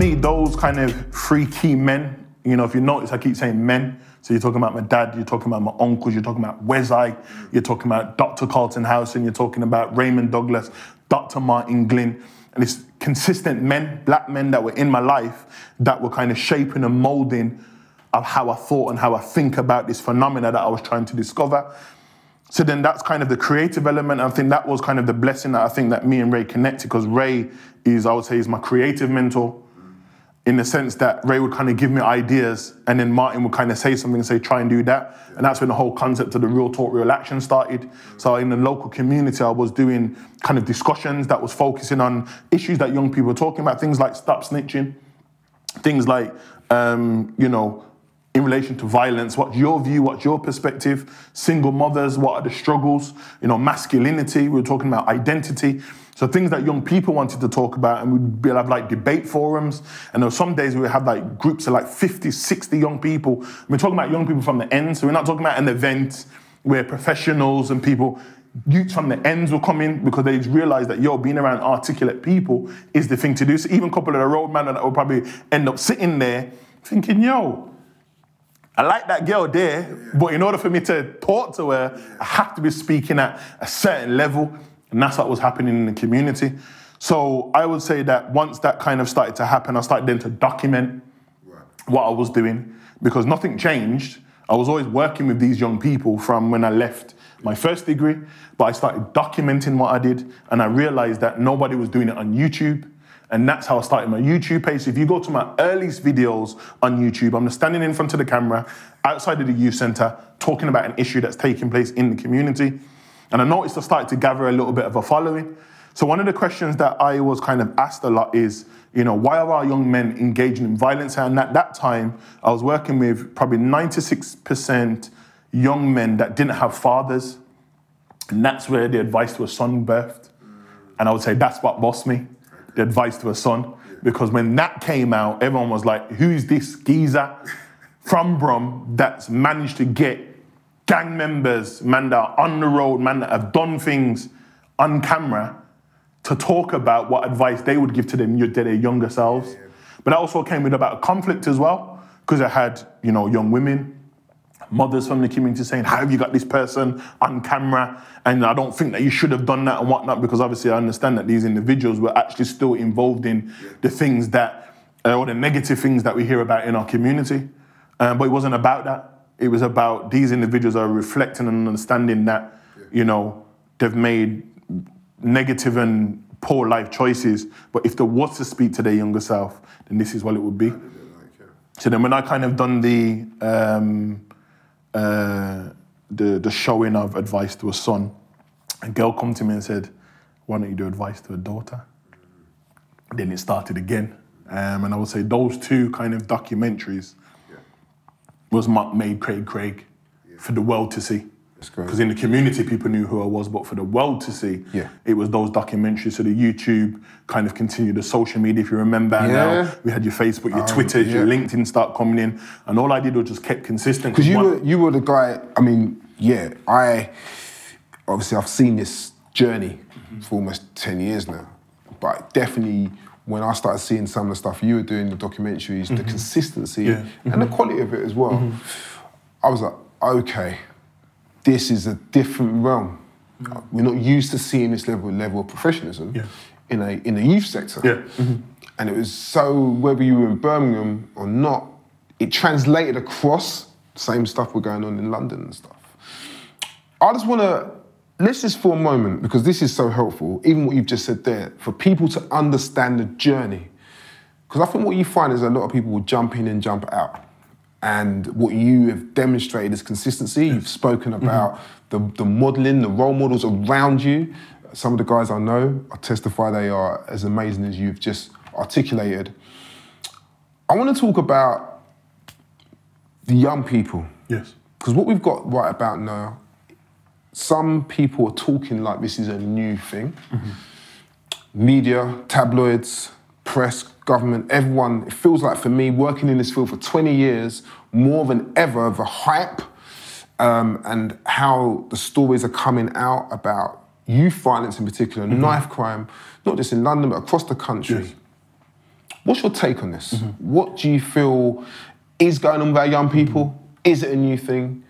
me, those kind of three key men, you know, if you notice, I keep saying men. So you're talking about my dad, you're talking about my uncles, you're talking about Wesai, you're talking about Dr. Carlton Howson, you're talking about Raymond Douglas, Dr. Martin Glynn, and it's consistent men, black men that were in my life that were kind of shaping and molding of how I thought and how I think about this phenomena that I was trying to discover. So then that's kind of the creative element. I think that was kind of the blessing that I think that me and Ray connected because Ray is, I would say, is my creative mentor in the sense that Ray would kind of give me ideas and then Martin would kind of say something and say, try and do that. And that's when the whole concept of the real talk, real action started. So in the local community, I was doing kind of discussions that was focusing on issues that young people were talking about, things like stop snitching, things like, um, you know, in relation to violence, what's your view, what's your perspective? Single mothers, what are the struggles? You know, masculinity, we were talking about identity. So things that young people wanted to talk about, and we'd be have like debate forums. And there were some days we would have like groups of like 50, 60 young people. We're talking about young people from the end, so we're not talking about an event where professionals and people, youths from the ends will come in because they realize that yo, being around articulate people is the thing to do. So even a couple of the roadmen that will probably end up sitting there thinking, yo, I like that girl there, but in order for me to talk to her, I have to be speaking at a certain level. And that's what was happening in the community. So I would say that once that kind of started to happen, I started then to document what I was doing because nothing changed. I was always working with these young people from when I left my first degree, but I started documenting what I did and I realized that nobody was doing it on YouTube. And that's how I started my YouTube page. So if you go to my earliest videos on YouTube, I'm standing in front of the camera outside of the youth center talking about an issue that's taking place in the community. And I noticed I started to gather a little bit of a following. So one of the questions that I was kind of asked a lot is, you know, why are our young men engaging in violence? And at that time, I was working with probably 96% young men that didn't have fathers. And that's where the advice to a son birthed. And I would say that's what bossed me the advice to a son. Because when that came out, everyone was like, who's this geezer from Brum that's managed to get gang members, man that are on the road, man that have done things on camera to talk about what advice they would give to them, their younger selves. But that also came with about a conflict as well, because I had, you know, young women, mothers from the community saying, How have you got this person on camera? And I don't think that you should have done that and whatnot, because obviously I understand that these individuals were actually still involved in the things that, uh, or the negative things that we hear about in our community. Um, but it wasn't about that. It was about these individuals are reflecting and understanding that, you know, they've made negative and poor life choices. But if there was to speak to their younger self, then this is what it would be. So then when I kind of done the um, uh, the, the showing of advice to a son, a girl come to me and said, why don't you do advice to a daughter? Then it started again. Um, and I would say those two kind of documentaries was made Craig Craig for the world to see. Because in the community, people knew who I was, but for the world to see, Yeah. it was those documentaries. So the YouTube kind of continued, the social media, if you remember Yeah. now, we had your Facebook, your Um, Twitter, your. LinkedIn start coming in. And all I did was just kept consistent. Because you One- were you were the guy. I mean, yeah. I obviously I've seen this journey for almost ten years now, but definitely when I started seeing some of the stuff you were doing, the documentaries, the mm-hmm. consistency Yeah. and the mm-hmm. quality of it as well, mm-hmm. I was like, okay, this is a different realm. We're not used to seeing this level level of professionalism Yeah. in a in a youth sector. Yeah. And it was so whether you were in Birmingham or not, it translated across same stuff we're going on in London and stuff. I just want to let's just for a moment because this is so helpful. Even what you've just said there for people to understand the journey. Because I think what you find is a lot of people will jump in and jump out. And what you have demonstrated is consistency. You've spoken mm-hmm. about the, the modeling, the role models around you. Some of the guys I know, I testify they are as amazing as you've just articulated. I want to talk about the young people. Yes. Because what we've got right about now, some people are talking like this is a new thing. Media, tabloids, press, government, everyone, it feels like for me, working in this field for 20 years, more than ever, the hype um, and how the stories are coming out about youth violence in particular, mm-hmm. knife crime, not just in London, but across the country. Yes. What's your take on this? Mm-hmm. What do you feel is going on with our young people? Mm-hmm. Is it a new thing?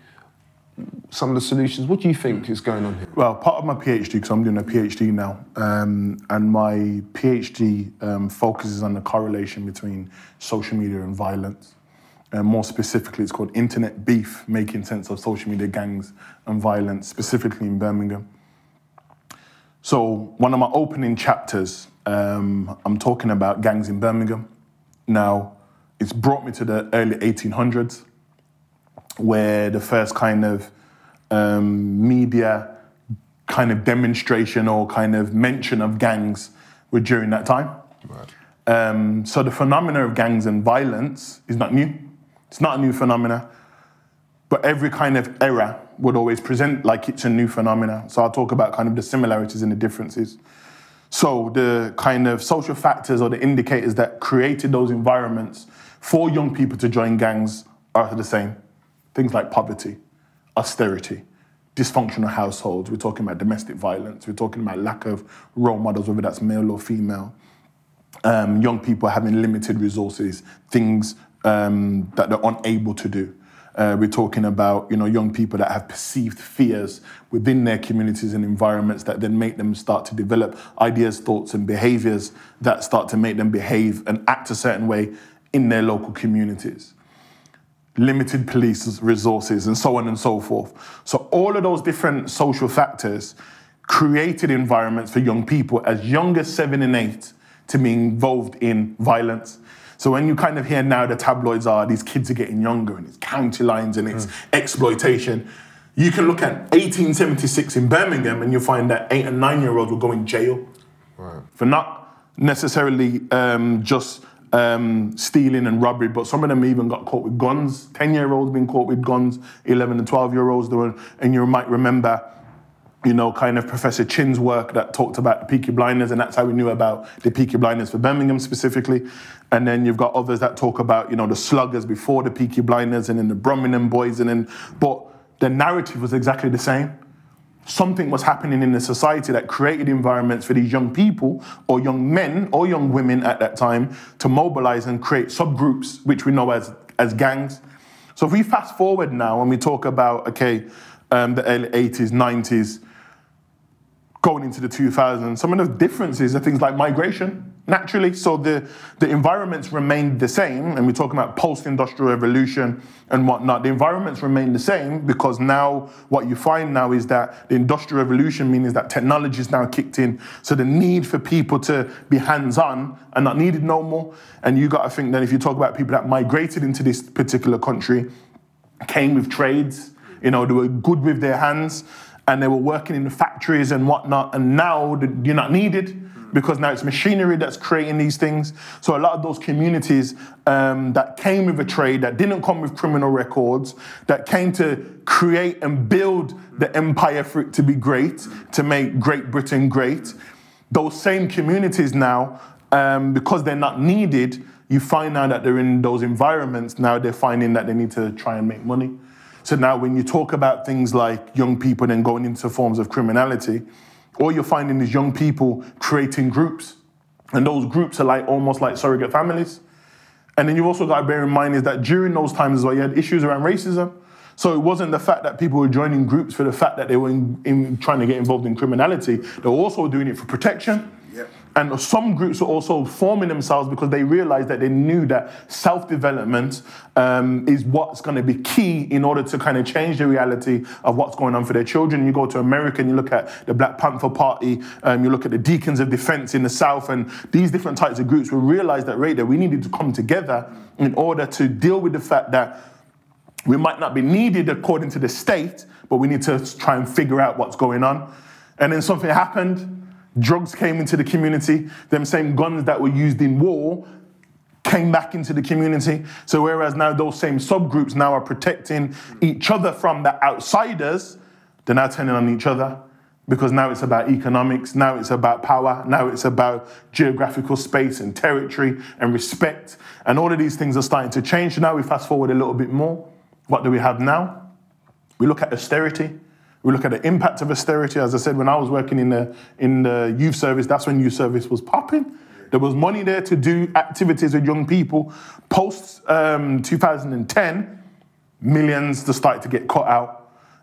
Some of the solutions. What do you think is going on here? Well, part of my PhD, because I'm doing a PhD now, um, and my PhD um, focuses on the correlation between social media and violence. And more specifically, it's called Internet Beef, making sense of social media gangs and violence, specifically in Birmingham. So, one of my opening chapters, um, I'm talking about gangs in Birmingham. Now, it's brought me to the early 1800s, where the first kind of um, media kind of demonstration or kind of mention of gangs were during that time. Um, so the phenomena of gangs and violence is not new. It's not a new phenomena, but every kind of era would always present like it's a new phenomena. So I'll talk about kind of the similarities and the differences. So the kind of social factors or the indicators that created those environments for young people to join gangs are the same. Things like poverty, austerity, dysfunctional households. We're talking about domestic violence. We're talking about lack of role models, whether that's male or female. Um, young people having limited resources, things um, that they're unable to do. Uh, we're talking about you know young people that have perceived fears within their communities and environments that then make them start to develop ideas, thoughts, and behaviors that start to make them behave and act a certain way in their local communities limited police resources, and so on and so forth. So, all of those different social factors created environments for young people as young as seven and eight to be involved in violence. So, when you kind of hear now the tabloids are these kids are getting younger and it's county lines and it's exploitation, you can look at 1876 in Birmingham and you'll find that eight and nine year olds will go in jail for not necessarily um, just um, stealing and robbery, but some of them even got caught with guns. 10 year olds been caught with guns, 11 and 12 year olds. And you might remember, you know, kind of Professor Chinn's work that talked about the Peaky Blinders, and that's how we knew about the Peaky Blinders for Birmingham specifically. And then you've got others that talk about, you know, the sloggers before the Peaky Blinders and then the Birmingham boys, and then, but the narrative was exactly the same something was happening in the society that created environments for these young people or young men or young women at that time to mobilize and create subgroups which we know as as gangs. So if we fast forward now and we talk about okay um, the early 80s 90s going into the 2000s some of the differences are things like migration naturally so the, the environments remained the same and we're talking about post-industrial revolution and whatnot. The environments remain the same because now what you find now is that the industrial revolution means that technology is now kicked in. So the need for people to be hands-on are not needed no more. And you got to think that if you talk about people that migrated into this particular country came with trades you know they were good with their hands and they were working in the factories and whatnot and now you're not needed because now it's machinery that's creating these things. So a lot of those communities um, that came with a trade, that didn't come with criminal records, that came to create and build the empire for it to be great, to make Great Britain great, those same communities now, um, because they're not needed, you find now that they're in those environments, now they're finding that they need to try and make money. So now when you talk about things like young people then going into forms of criminality, or you're finding is young people creating groups, and those groups are like almost like surrogate families. And then you've also got to bear in mind is that during those times as well, you had issues around racism. So it wasn't the fact that people were joining groups for the fact that they were in, in trying to get involved in criminality. They were also doing it for protection. And some groups were also forming themselves because they realized that they knew that self development um, is what's going to be key in order to kind of change the reality of what's going on for their children. You go to America and you look at the Black Panther Party, um, you look at the Deacons of Defense in the South, and these different types of groups will realize that, right, that we needed to come together in order to deal with the fact that we might not be needed according to the state, but we need to try and figure out what's going on. And then something happened Drugs came into the community. Them same guns that were used in war came back into the community. So whereas now those same subgroups now are protecting each other from the outsiders, they're now turning on each other because now it's about economics, now it's about power, now it's about geographical space and territory and respect. And all of these things are starting to change. Now we fast forward a little bit more. What do we have now? We look at austerity. We look at the impact of austerity. As I said, when I was working in the in the youth service, that's when youth service was popping. There was money there to do activities with young people. Post um, 2010, millions to start to get cut out.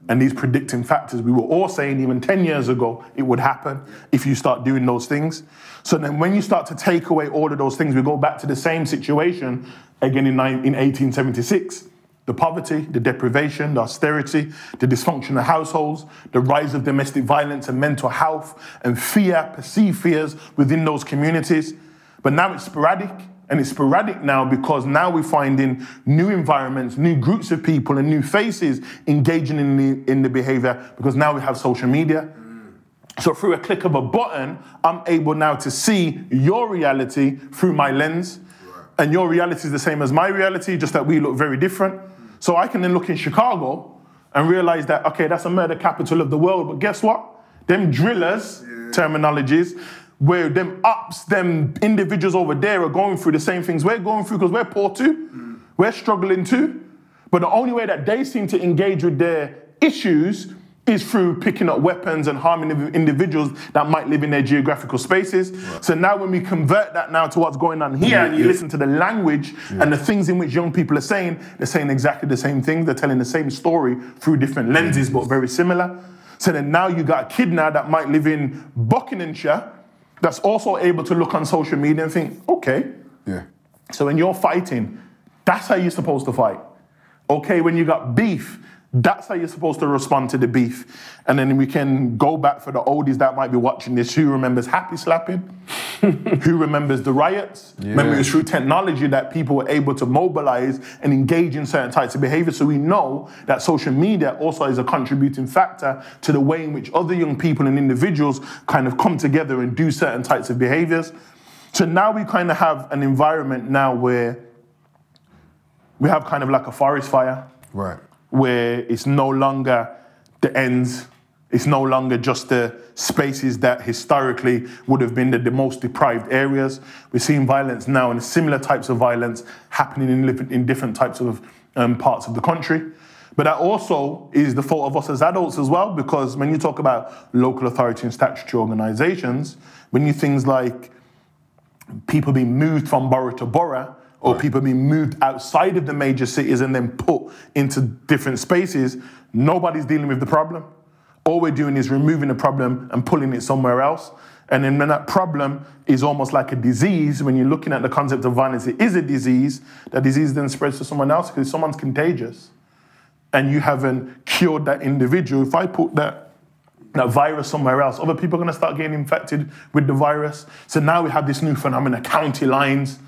And these predicting factors, we were all saying even 10 years ago, it would happen if you start doing those things. So then when you start to take away all of those things, we go back to the same situation again in, in 1876 the poverty, the deprivation, the austerity, the dysfunctional households, the rise of domestic violence and mental health, and fear, perceived fears within those communities. But now it's sporadic, and it's sporadic now because now we're finding new environments, new groups of people, and new faces engaging in the, in the behavior because now we have social media. So through a click of a button, I'm able now to see your reality through my lens. And your reality is the same as my reality, just that we look very different. So I can then look in Chicago and realize that, okay, that's a murder capital of the world, but guess what? Them drillers, terminologies, where them ups, them individuals over there are going through the same things we're going through because we're poor too. Mm. We're struggling too. But the only way that they seem to engage with their issues is through picking up weapons and harming individuals that might live in their geographical spaces. So now when we convert that now to what's going on here and you listen to the language and the things in which young people are saying, they're saying exactly the same things. They're telling the same story through different lenses, but very similar. So then now you got a kid now that might live in Buckinghamshire that's also able to look on social media and think, okay, Yeah. so when you're fighting, that's how you're supposed to fight. Okay, when you got beef, that's how you're supposed to respond to the beef. And then we can go back for the oldies that might be watching this. Who remembers happy slapping? Who remembers the riots? Remember, it was through technology that people were able to mobilize and engage in certain types of behavior. So we know that social media also is a contributing factor to the way in which other young people and individuals kind of come together and do certain types of behaviors. So now we kind of have an environment now where we have kind of like a forest fire Right. Where it's no longer the ends, it's no longer just the spaces that historically would have been the, the most deprived areas. We're seeing violence now and similar types of violence happening in, in different types of um, parts of the country. But that also is the fault of us as adults as well, because when you talk about local authority and statutory organisations, when you things like people being moved from borough to borough, or people being moved outside of the major cities and then put into different spaces, nobody's dealing with the problem. All we're doing is removing the problem and pulling it somewhere else. And then when that problem is almost like a disease, when you're looking at the concept of violence, it is a disease. That disease then spreads to someone else because someone's contagious. And you haven't cured that individual. If I put that that virus somewhere else, other people are going to start getting infected with the virus. So now we have this new phenomenon, county lines.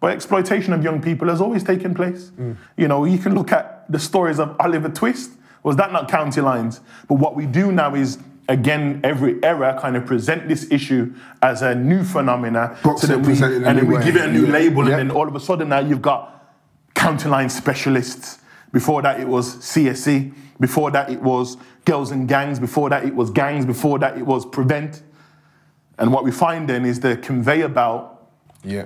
But exploitation of young people has always taken place. You know, you can look at the stories of Oliver Twist. Was that not county lines? But what we do now is, again, every era kind of present this issue as a new phenomena. Box it, then we, present it in a and then we way. give it a new Yeah. label, and then all of a sudden now you've got county line specialists. Before that, it was CSE. Before that, it was girls and gangs. Before that, it was gangs. Before that, it was prevent. And what we find then is the conveyor belt Yeah.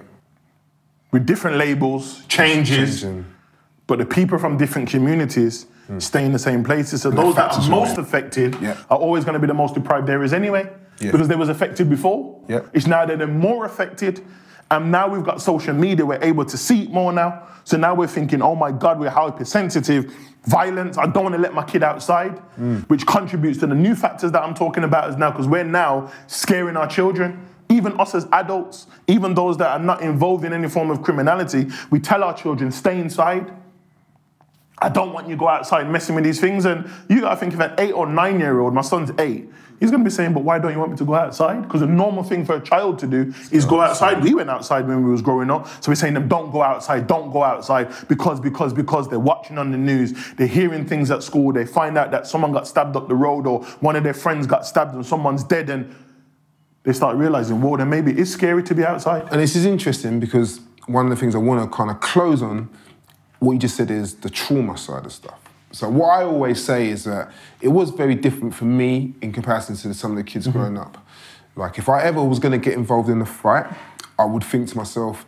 With different labels, changes, Changing. but the people from different communities stay in the same places. So those that are most affected Yeah. are always going to be the most deprived areas anyway, Yeah. because they was affected before. Yeah. It's now that they're more affected, and now we've got social media. We're able to see it more now. So now we're thinking, oh my God, we're hypersensitive. Violence. I don't want to let my kid outside, which contributes to the new factors that I'm talking about as now, because we're now scaring our children. Even us as adults, even those that are not involved in any form of criminality, we tell our children, stay inside. I don't want you to go outside messing with these things. And you gotta think if an eight or nine year old, my son's eight, he's gonna be saying, but why don't you want me to go outside? Because the normal thing for a child to do is go outside. We went outside when we was growing up. So we're saying them, don't go outside, don't go outside, because, because, because they're watching on the news, they're hearing things at school, they find out that someone got stabbed up the road or one of their friends got stabbed and someone's dead and they start realizing, well, then maybe it's scary to be outside. And this is interesting because one of the things I want to kind of close on, what you just said is the trauma side of stuff. So what I always say is that it was very different for me in comparison to some of the kids mm-hmm. growing up. Like if I ever was going to get involved in a fight, I would think to myself,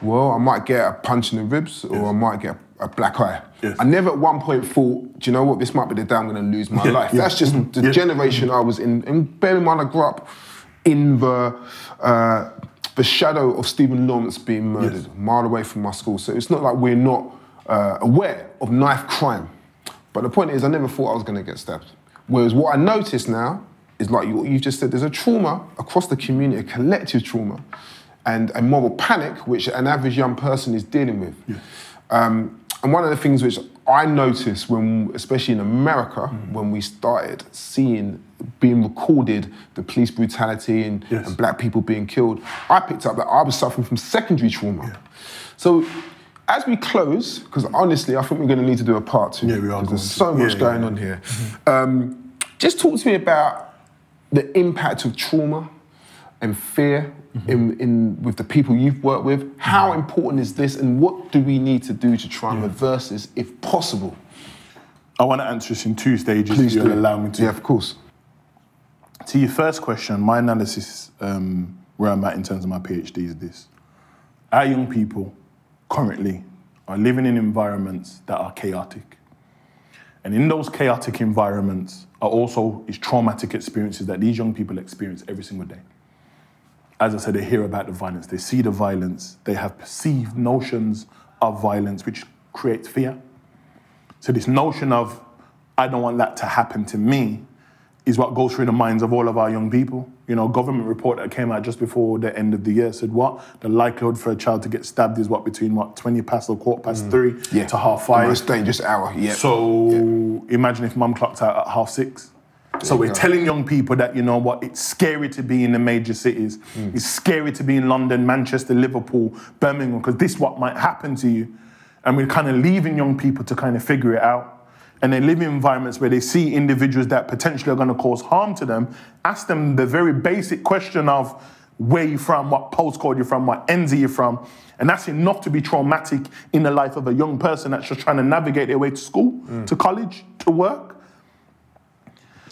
well, I might get a punch in the ribs or I might get a, a black eye. Yes. I never at one point thought, do you know what, this might be the day I'm going to lose my Yeah, life. yeah. That's just mm-hmm. the Yeah. generation I was in. And bear in mind, I grew up in the uh, the shadow of Stephen Lawrence being murdered, Yes. a mile away from my school. So it's not like we're not uh, aware of knife crime. But the point is, I never thought I was going to get stabbed. Whereas what I notice now is like what you just said, there's a trauma across the community, a collective trauma, and a moral panic which an average young person is dealing with. Um, and one of the things which I noticed when, especially in America, Mm. when we started seeing being recorded the police brutality and, Yes. and black people being killed, I picked up that I was suffering from secondary trauma. So as we close, because honestly, I think we're going to need to do a part two. Yeah, we are There's so much Yeah, going yeah, on here. Um, just talk to me about the impact of trauma and fear in, in with the people you've worked with. How important is this, and what do we need to do to try and reverse this, if possible? I want to answer this in two stages. Please if you'll do. allow me to. Yeah, of course. To your first question, my analysis, um, where I'm at in terms of my PhD, is this: our young people currently are living in environments that are chaotic, and in those chaotic environments are also is traumatic experiences that these young people experience every single day. As I said, they hear about the violence, they see the violence, they have perceived notions of violence, which creates fear. So this notion of I don't want that to happen to me is what goes through the minds of all of our young people. You know, government report that came out just before the end of the year said what? The likelihood for a child to get stabbed is what between what, 20 past or quarter past mm. three Yeah. to half The five. most dangerous hour. Yeah. So imagine if mum clocked out at half six. So we're telling young people that you know what, it's scary to be in the major cities. Mm. It's scary to be in London, Manchester, Liverpool, Birmingham, because this is what might happen to you. And we're kind of leaving young people to kind of figure it out. And they live in environments where they see individuals that potentially are going to cause harm to them. Ask them the very basic question of where you're from, what postcode you're from, what ends you're from. And that's enough to be traumatic in the life of a young person that's just trying to navigate their way to school, to college, to work.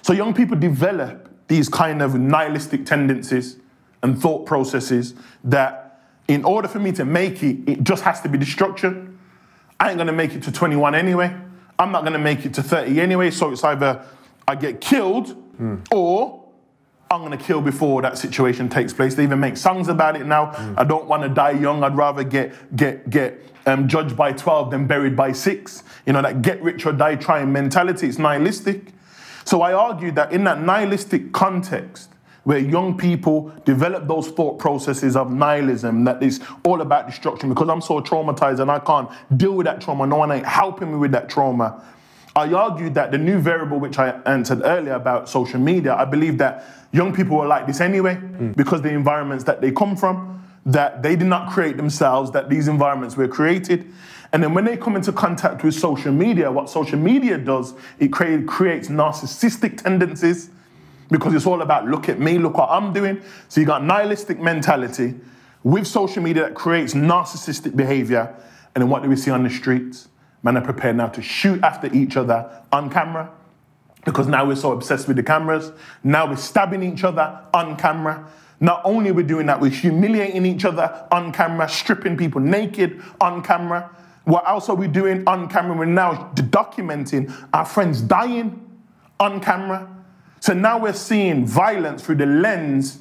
So young people develop these kind of nihilistic tendencies and thought processes that in order for me to make it, it just has to be destruction. I ain't gonna make it to 21 anyway. I'm not gonna make it to 30 anyway. So it's either I get killed or I'm gonna kill before that situation takes place. They even make songs about it now. I don't want to die young. I'd rather get get get um, judged by 12 than buried by six. You know that get rich or die trying mentality. It's nihilistic. So I argue that in that nihilistic context, where young people develop those thought processes of nihilism, that is all about destruction, because I'm so traumatized and I can't deal with that trauma, no one ain't helping me with that trauma. I argued that the new variable, which I answered earlier about social media, I believe that young people are like this anyway, hmm. because the environments that they come from, that they did not create themselves, that these environments were created. And then when they come into contact with social media, what social media does, it create, creates narcissistic tendencies because it's all about look at me, look what I'm doing. So you got nihilistic mentality with social media that creates narcissistic behavior. And then what do we see on the streets? Men are prepared now to shoot after each other on camera because now we're so obsessed with the cameras. Now we're stabbing each other on camera. Not only we're we doing that, we're humiliating each other on camera, stripping people naked on camera. What else are we doing on camera? We're now documenting our friends dying on camera. So now we're seeing violence through the lens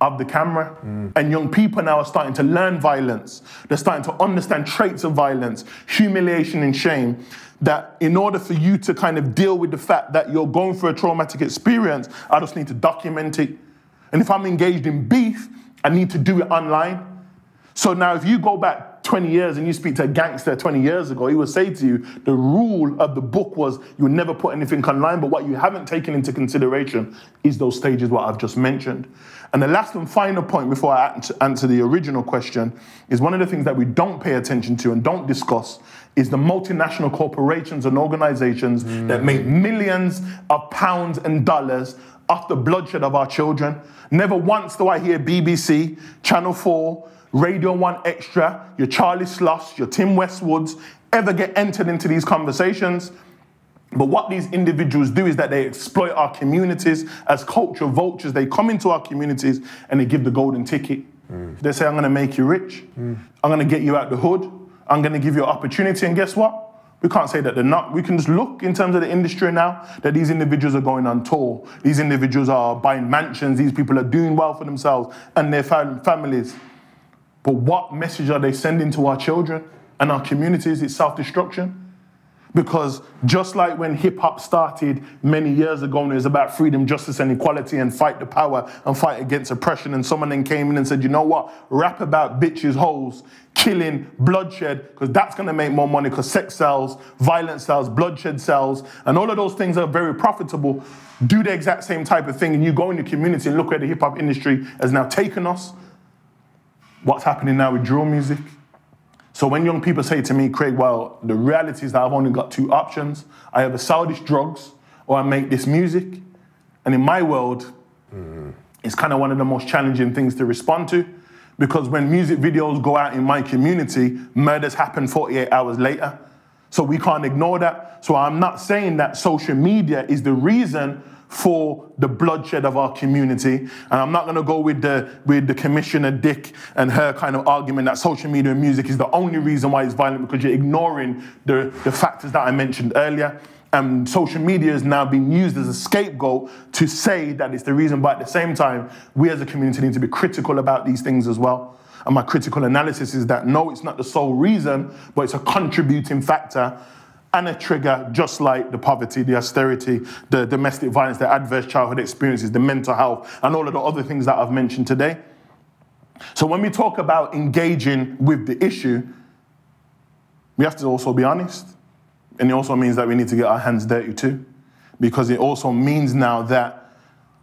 of the camera. Mm. And young people now are starting to learn violence. They're starting to understand traits of violence, humiliation, and shame. That in order for you to kind of deal with the fact that you're going through a traumatic experience, I just need to document it. And if I'm engaged in beef, I need to do it online. So now, if you go back 20 years and you speak to a gangster 20 years ago, he would say to you, the rule of the book was you never put anything online, but what you haven't taken into consideration is those stages what I've just mentioned. And the last and final point before I answer- the original question is one of the things that we don't pay attention to and don't discuss is the multinational corporations and organizations mm. that make millions of pounds and dollars off the bloodshed of our children. Never once do I hear BBC, Channel 4, Radio 1 Extra, your Charlie Sloth, your Tim Westwoods ever get entered into these conversations. But what these individuals do is that they exploit our communities as culture vultures. They come into our communities and they give the golden ticket. Mm. They say, I'm going to make you rich. Mm. I'm going to get you out the hood. I'm going to give you an opportunity. And guess what? We can't say that they're not. We can just look in terms of the industry now that these individuals are going on tour. These individuals are buying mansions. These people are doing well for themselves and their fam- families. But what message are they sending to our children and our communities? It's self destruction. Because just like when hip hop started many years ago, and it was about freedom, justice, and equality, and fight the power and fight against oppression, and someone then came in and said, you know what, rap about bitches, holes, killing, bloodshed, because that's going to make more money, because sex sells, violence sells, bloodshed sells, and all of those things are very profitable. Do the exact same type of thing, and you go in the community and look where the hip hop industry has now taken us. What's happening now with drill music? So when young people say to me, Craig, well, the reality is that I've only got two options. I either sell these drugs or I make this music. And in my world, mm. it's kind of one of the most challenging things to respond to because when music videos go out in my community, murders happen 48 hours later. So we can't ignore that. So I'm not saying that social media is the reason for the bloodshed of our community. And I'm not going to go with the with the Commissioner Dick and her kind of argument that social media and music is the only reason why it's violent because you're ignoring the, the factors that I mentioned earlier. And social media is now being used as a scapegoat to say that it's the reason, but at the same time, we as a community need to be critical about these things as well. And my critical analysis is that no, it's not the sole reason, but it's a contributing factor and a trigger just like the poverty, the austerity, the domestic violence, the adverse childhood experiences, the mental health, and all of the other things that I've mentioned today. So when we talk about engaging with the issue, we have to also be honest. And it also means that we need to get our hands dirty too. Because it also means now that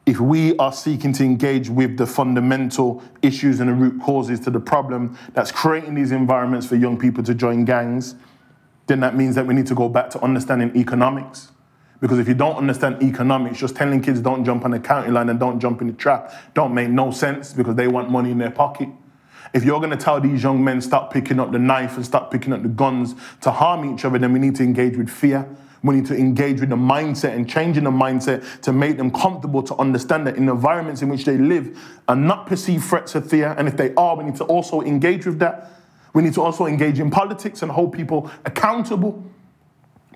if we are seeking to engage with the fundamental issues and the root causes to the problem that's creating these environments for young people to join gangs, then that means that we need to go back to understanding economics. Because if you don't understand economics, just telling kids don't jump on the county line and don't jump in the trap don't make no sense because they want money in their pocket. If you're going to tell these young men stop picking up the knife and stop picking up the guns to harm each other, then we need to engage with fear. We need to engage with the mindset and changing the mindset to make them comfortable to understand that in the environments in which they live are not perceived threats of fear. And if they are, we need to also engage with that. We need to also engage in politics and hold people accountable.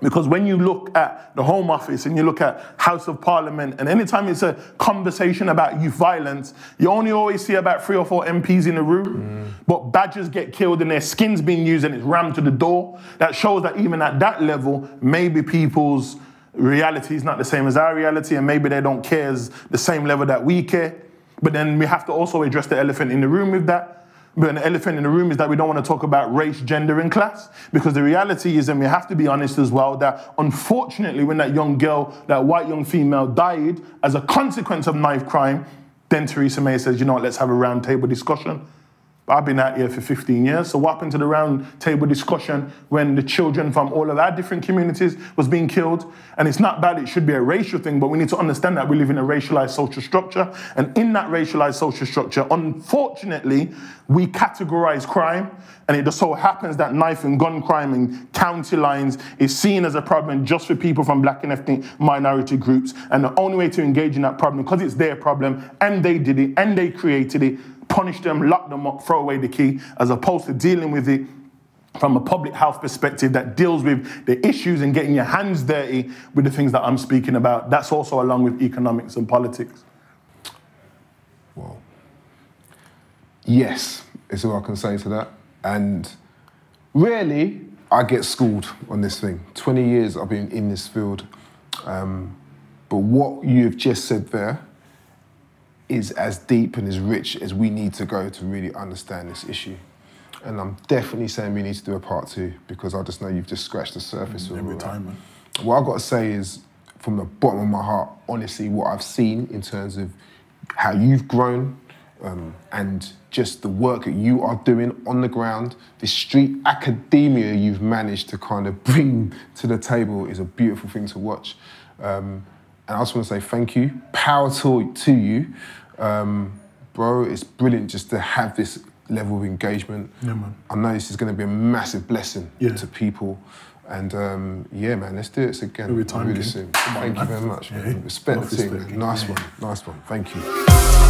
Because when you look at the Home Office and you look at House of Parliament, and anytime it's a conversation about youth violence, you only always see about three or four MPs in the room. Mm. But badgers get killed and their skin's being used and it's rammed to the door. That shows that even at that level, maybe people's reality is not the same as our reality, and maybe they don't care as the same level that we care. But then we have to also address the elephant in the room with that but an elephant in the room is that we don't want to talk about race, gender, and class. Because the reality is, and we have to be honest as well, that unfortunately, when that young girl, that white young female died as a consequence of knife crime, then Theresa May says, you know what, let's have a roundtable discussion. I've been out here for 15 years. So what happened to the round table discussion when the children from all of our different communities was being killed? And it's not bad, it should be a racial thing, but we need to understand that we live in a racialized social structure. And in that racialized social structure, unfortunately, we categorize crime. And it just so happens that knife and gun crime in county lines is seen as a problem just for people from black and ethnic minority groups. And the only way to engage in that problem, because it's their problem and they did it and they created it, punish them, lock them up, throw away the key, as opposed to dealing with it from a public health perspective that deals with the issues and getting your hands dirty with the things that I'm speaking about. That's also along with economics and politics. Well, yes, is all I can say to that. And really, I get schooled on this thing. 20 years I've been in this field. Um, but what you've just said there is as deep and as rich as we need to go to really understand this issue. And I'm definitely saying we need to do a part two because I just know you've just scratched the surface mm, every time. Man. What I've got to say is, from the bottom of my heart, honestly, what I've seen in terms of how you've grown um, and just the work that you are doing on the ground, the street academia you've managed to kind of bring to the table is a beautiful thing to watch. Um, and I just want to say thank you. Power to, to you. Um, bro, it's brilliant just to have this level of engagement. Yeah, man. I know this is going to be a massive blessing yeah. to people. And um, yeah, man, let's do this again time, really soon. Thank you very much. Yeah. Respect the team. Nice one. Nice one. Thank you.